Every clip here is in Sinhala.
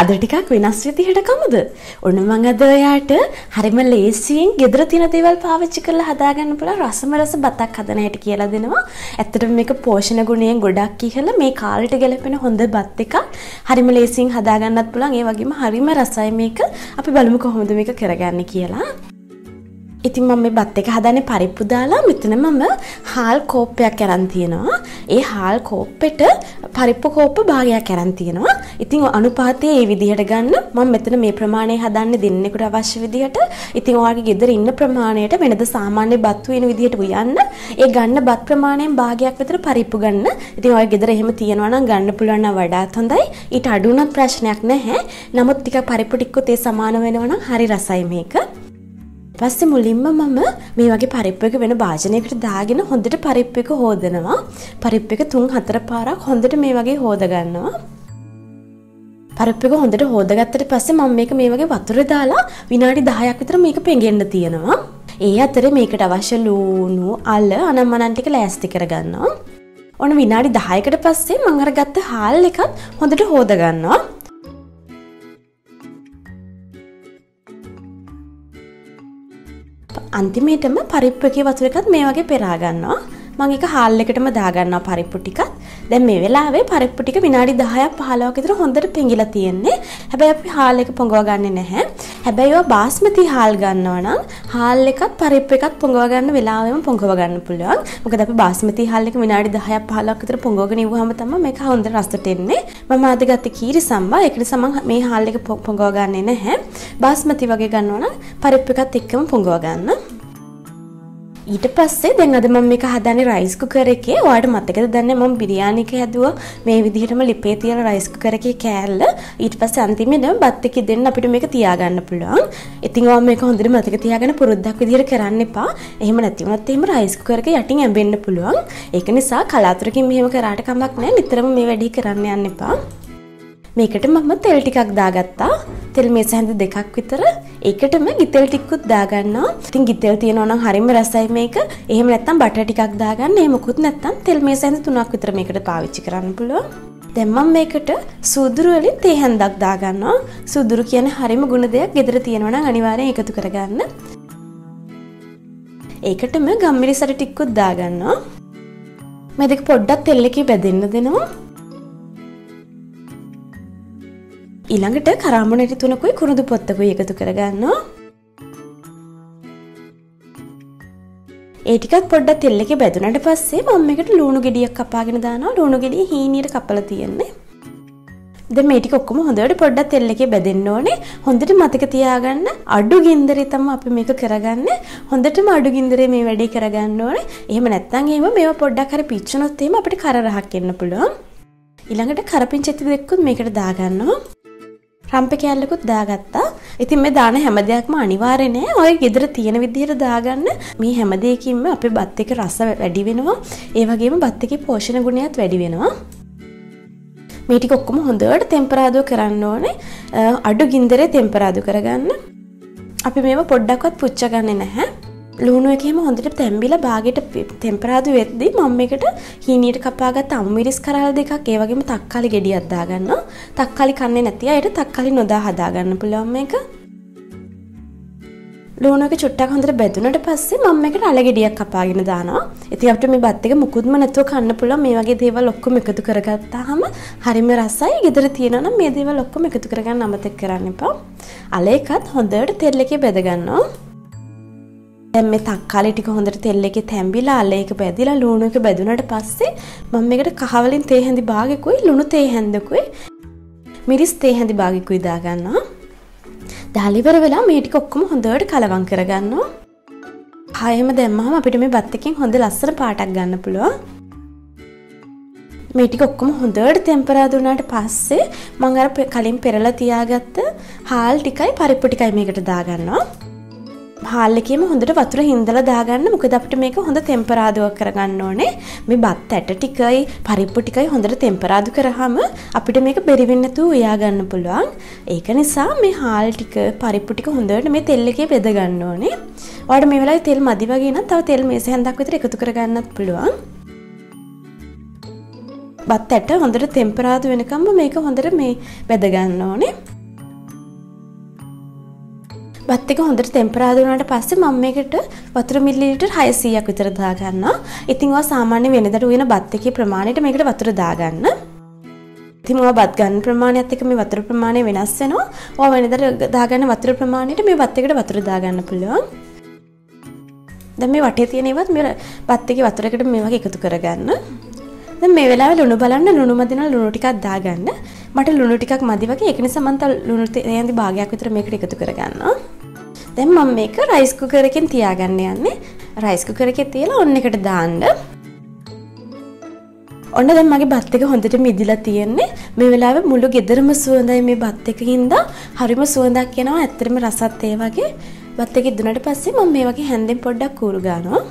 අද ටිකක් වෙනස් විදිහට කමුද? ඔන්න මං අද ඔයාට හරිම ලේසියෙන් ගෙදර තියෙන දේවල් පාවිච්චි කරලා හදාගන්න පුළුවන් රසම රස බතක් හදන හැටි කියලා දෙනවා. ඇත්තටම මේක පෝෂණ ගුණයෙන් ගොඩක් ඉහළ මේ කාලෙට ගැලපෙන හොඳ බත් එකක්. හරිම ලේසියෙන් හදාගන්නත් පුළුවන්. ඒ වගේම හරිම රසයි මේක. අපි බලමු කොහොමද මේක කරගන්නේ කියලා. ඉතින් මම මේ බත් එක හදන්නේ පරිප්පු දාලා මෙතන මම හාල් කෝප්පයක් අරන් තියෙනවා. ඒ හාල් කෝප්පෙට පරිප්පු කෝප්ප භාගයක් අරන් තියෙනවා. ඉතින් අනුපාතය ඒ විදිහට ගන්න. මම මෙතන මේ ප්‍රමාණය හදන්නේ දෙන්නෙකුට අවශ්‍ය විදිහට. ඉතින් ඔයාගේ ගෙදර ඉන්න ප්‍රමාණයට වෙනද සාමාන්‍ය බත් වෙන විදිහට උයන්න. ඒ ගන්න බත් ප්‍රමාණයෙන් භාගයක් විතර පරිප්පු ගන්න. ඉතින් ඔයාගේ ගෙදර එහෙම තියෙනවා නම් ගන්න පුළුවන් නම් වඩාත් හොඳයි. ඊට අඩු වුණත් ප්‍රශ්නයක් නැහැ. නමුත් ටික පරිප්පු ටිකකුත් ඒ සමාන වෙනවා නම් හරි රසයි මේක. පස්සේ මුලින්ම මම මේ වගේ පරිප්පු එක වෙන භාජනයකට දාගෙන හොඳට පරිප්පු එක හොදනවා. පරිප්පු එක 3-4 පාරක් හොඳට මේ වගේ හොද ගන්නවා. පරිප්පු එක හොඳට හොදගත්තට පස්සේ මම මේක මේ වගේ වතුරේ දාලා විනාඩි 10ක් විතර මේක පෙඟෙන්න තියෙනවා. ඒ අතරේ මේකට අවශ්‍ය ලූණු, අල, අනම්මනන් ටික ලෑස්ති කරගන්නවා. ඔන්න විනාඩි 10කට පස්සේ මම අර ගත්ත හාල් එකත් හොඳට හොද අන්තිමේටම පරිප්පු එකේ වතුර එකත් මේ වගේ පෙරා ගන්නවා. මම ඒක හාල් එකටම දාගන්නවා පරිප්පු ටිකත්. දැන් මේ වෙලාවේ පරිප්පු ටික විනාඩි 10ක් 15ක් විතර හොඳට පෙඟිලා තියෙන්නේ. හැබැයි අපි හාල් එක පොඟව ගන්නෙ නැහැ. හැබැයි ඔය බාස්මති හාල් ගන්නවා නම් හාල් එකත් පරිප්පු එකත් පොඟව ගන්න වෙලාවෙම පොඟව ගන්න පුළුවන්. මොකද අපි බාස්මති හාල් එක විනාඩි 10ක් 15ක් විතර පොඟවගෙන ඉවුවාම තමයි මේක හොඳ රසට එන්නේ. මම අද ගත්තේ කීරි සම්බා. ඒක නිසා මම මේ හාල් එක පොඟව ගන්නෙ නැහැ. බාස්මති වගේ ගන්නවා නම් පරිප්පු එකත් එක්කම පොඟව ගන්න. ඊට පස්සේ දැන් අද මම මේක හදන්නේ රයිස් කුකර් එකේ. ඔයාලට මතකද දන්නේ මම බිරියානි එක හැදුවා මේ විදිහටම ලිපේ තියලා රයිස් කුකර් එකේ කෑල්ල. ඊට පස්සේ අන්තිමේදී බත් එකේ දෙන්න අපිට මේක තියාගන්න පුළුවන්. ඉතින් ඔයා මේක හොඳට මතක තියාගෙන පුරුද්දක් විදිහට කරන්න එපා. එහෙම නැති වුණොත් එහෙම රයිස් කුකර් එක යටින් ඇඹෙන්න පුළුවන්. ඒක නිසා කලාතුරකින් මෙහෙම කරාට කමක් නැහැ. නිතරම මේ වැඩේ කරන්න යන්න එපා. මේකට මම තෙල් ටිකක් දාගත්තා. තෙල් මේස හැඳ දෙකක් විතර. ඒකටම ගිතෙල් ටිකකුත් දාගන්නවා. ඉතින් ගිතෙල් තියෙනවා නම් හරිම රසයි මේක. එහෙම නැත්නම් බටර් ටිකක් දාගන්න. එහෙම මොකුත් නැත්නම් තෙල් මේස හැඳ තුනක් විතර මේකට පාවිච්චි කරන්න පුළුවන්. දැන් මම මේකට සූදුරු වලින් තේ හැන්දක් දාගන්නවා. සූදුරු කියන්නේ හරිම ගුණ දෙයක්. ගෙදර තියෙනවා නම් අනිවාර්යෙන් එකතු කරගන්න. ඒකටම ගම්මිරිසට ටිකකුත් දාගන්නවා. මේ දෙක පොඩ්ඩක් තෙල් එකේ බැදෙන්න දෙනවා. ඊළඟට කරාමුණටි තුනකුයි කුරුදු පොත්තකුයි එකතු කරගන්නවා. ඒ ටිකත් පොඩ්ඩක් තෙල් එකේ බැදුනට පස්සේ මම මේකට ලුණු ගෙඩියක් කපාගෙන දානවා. ලුණු ගෙඩිය හීනියට කපලා තියෙන්නේ. දැන් මේ ටික ඔක්කොම හොඳට පොඩ්ඩක් තෙල් එකේ බැදෙන්න ඕනේ. හොඳට මතක තියාගන්න අඩු ගින්දරේ තමයි අපි මේක කරගන්නේ. හොඳටම අඩු ගින්දරේ මේ වැඩේ කරගන්න ඕනේ. එහෙම නැත්නම් එහෙම මේවා පොඩ්ඩක් හරි පිච්චුනොත් එහෙම අපිට කර රහක් එන්න පුළුවන්. ඊළඟට කරපිංචෙති දෙකකුත් මේකට දාගන්නවා. රම්ප කෑල්ලකුත් දාගත්තා. ඉතින් මේ දාන හැම දෙයක්ම අනිවාර්ය නෑ. ඔය ගෙදර තියෙන විදිහට දාගන්න. මේ හැම දෙයකින්ම අපේ බත් එකේ රස වැඩි වෙනවා. ඒ වගේම බත් එකේ පෝෂණ ගුණයත් වැඩි වෙනවා. මේ ටික ඔක්කොම හොඳට ටෙම්පරාදුව කරන්න ඕනේ. අඩු ගින්දරේ ටෙම්පරාදු කරගන්න. අපි මේව පොඩ්ඩක්වත් පුච්ච ගන්නේ නැහැ. ලුණු එකේම හොඳට තැම්බිලා බාගෙට ටෙම්පරාදු වෙද්දී මම මේකට හීනියට කපාගත්ත අම්මිරිස් කරාල දෙකක් ඒ වගේම තක්කාලි ගෙඩියක් දාගන්නවා. තක්කාලි කන්නේ නැති අයට තක්කාලි නොදා හදාගන්න පුළුවන් මේක. ලුණු එක චුට්ටක් හොඳට බැදුනට පස්සේ මම මේකට අල ගෙඩියක් කපාගෙන දානවා. ඉතින් අපිට මේ බත් එක මුකුත්ම නැතුව කන්න පුළුවන් මේ වගේ දේවල් ඔක්කොම එකතු කරගත්තාම හරිම රසයි. ගෙදර තියෙනවා නම් මේ දේවල් ඔක්කොම එකතු කරගන්න අමතක කරන්න එපා. අල එකත් හොඳට තෙල් එකේ බෙද ගන්නවා. දැන් මේ තක්කාලි ටික හොඳට තෙල් එකේ තැම්බිලා අල එක බැදිලා ලුණු එක බැදුනට පස්සේ මම මේකට කහවලින් තේ හැඳි භාගෙකුයි ලුණු තේ හැඳකුයි මිරිස් තේ හැඳි භාගෙකුයි දාගන්නවා. දාලා ඉවර වෙලා මේ ටික ඔක්කොම හොඳට කලවම් කරගන්නවා. ආයෙම දැම්මහම අපිට මේ බත් එකෙන් හොඳ ලස්සන පාටක් ගන්න පුළුවන්. මේ ටික ඔක්කොම හොඳට ටෙම්පරාදු වුණාට පස්සේ මම අර කලින් පෙරලා තියාගත්ත හාල් ටිකයි පරිප්පු ටිකයි මේකට දාගන්නවා. හාල් එකේම හොඳට වතුර හින්දලා දාගන්න මොකද අපිට මේක හොඳ ටෙම්පරාදුවක් කරගන්න ඕනේ. මේ බත් ඇට ටිකයි පරිප්පු ටිකයි හොඳට ටෙම්පරාදු කරාම අපිට මේක බෙරි වෙන්නේ නැතුව උයා ගන්න පුළුවන්. ඒක නිසා මේ හාල් ටික පරිප්පු ටික හොඳට මේ තෙල් එකේ බෙද ගන්න ඕනේ. ඔයාලට මේ වෙලාවේ තෙල් මදි වගේ නම් තව තෙල් මේස හැන්දක් විතර එකතු කරගන්නත් පුළුවන්. බත් ඇට හොඳට තෙම්පරාදු වෙනකම්ම මේක හොඳට මේ වැදගන්න ඕනේ බත් එක හොඳට තෙම්පරාදු වුණාට පස්සේ මම මේකට වතුර මිලිලිටර් 600ක් විතර දාගන්නවා. ඉතින් ඔයා සාමාන්‍ය වෙනදට උයන බත් එකේ ප්‍රමාණයට මේකට වතුර දාගන්න. ඉතින් ඔයා බත් ගන්න ප්‍රමාණයත් එක්ක මේ වතුර ප්‍රමාණය වෙනස් වෙනවා. ඔයා වෙනදට දාගන්න වතුර ප්‍රමාණයට මේ බත් එකට වතුර දාගන්න පුළුවන්. දැන් මේ වටේ තියෙන ඒවත් මේ බත් එකේ වතුරකට මේ වගේ එකතු කරගන්න. දැන් මේ වෙලාවේ ලුණු බලන්න ලුණු මදින ලුණු ටිකක් දාගන්න. මට ලුණු ටිකක් මදි වගේ ඒක නිසා මම තව ලුණු තේන්දි භාගයක් විතර මේකට එකතු කරගන්නවා. දැන් මම මේක රයිස් කුකර් එකෙන් තියාගන්න යන්නේ. රයිස් කුකර් එකේ තියලා ඔන්න එකට දාන්න. ඔන්න දැන් මගේ බත් එක හොඳට මිදිලා තියෙන්නේ. මේ වෙලාවේ මුළු ගෙදරම සුවඳයි මේ බත් එකකින්ද හරිම සුවඳක් එනවා. ඇත්තටම රසත් ඒ වගේ. බත් එක ඉදුණට පස්සේ මම මේ වගේ හැන්දෙන් පොඩ්ඩක් කූරු ගන්නවා.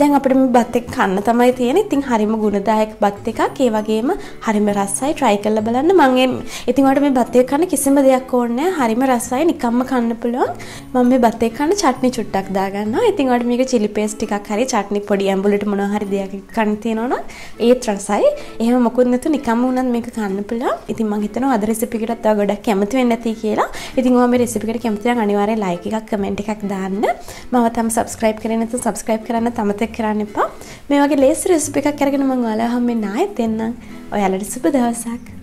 දැන් අපිට මේ බත් එක කන්න තමයි තියෙන්නේ. ඉතින් හරිම ගුණදායක බත් එකක්. ඒ වගේම හරිම රසයි. try කරලා බලන්න. මම ඉතින් ඔයාලට මේ බත් එක කන්න කිසිම දෙයක් ඕනේ හරිම රසයි. නිකම්ම කන්න පුළුවන්. මම මේ බත් එක කන්න චට්නි චුට්ටක් දාගන්නවා. ඉතින් ඔයාලට මේක chili paste ටිකක් හරි චට්නි පොඩි ඇඹුලට මොනවා හරි දෙයක් කන්න තියෙනවා නම් ඒත් රසයි. එහෙම මොකුත් නැතු නිකම්ම වුණත් මේක කන්න පුළුවන්. ඉතින් මම හිතනවා අද රෙසිපි එකටත් ඔයා ගොඩක් කැමති වෙන්න ඇති කියලා. ඉතින් ඔයා මේ රෙසිපි එකට කැමති නම් අනිවාර්යෙන් like එකක් comment එකක් දාන්න. මම තම subscribe කරේ නැත්නම් subscribe කරන්න තමත අමතක කරන්න එපා. මේ වගේ ලේසි රෙසිපි එකක් අරගෙන මම ඔයාලා හම්බෙන්න ආයෙත් එන්නම්. ඔයාලට සුබ දවසක්.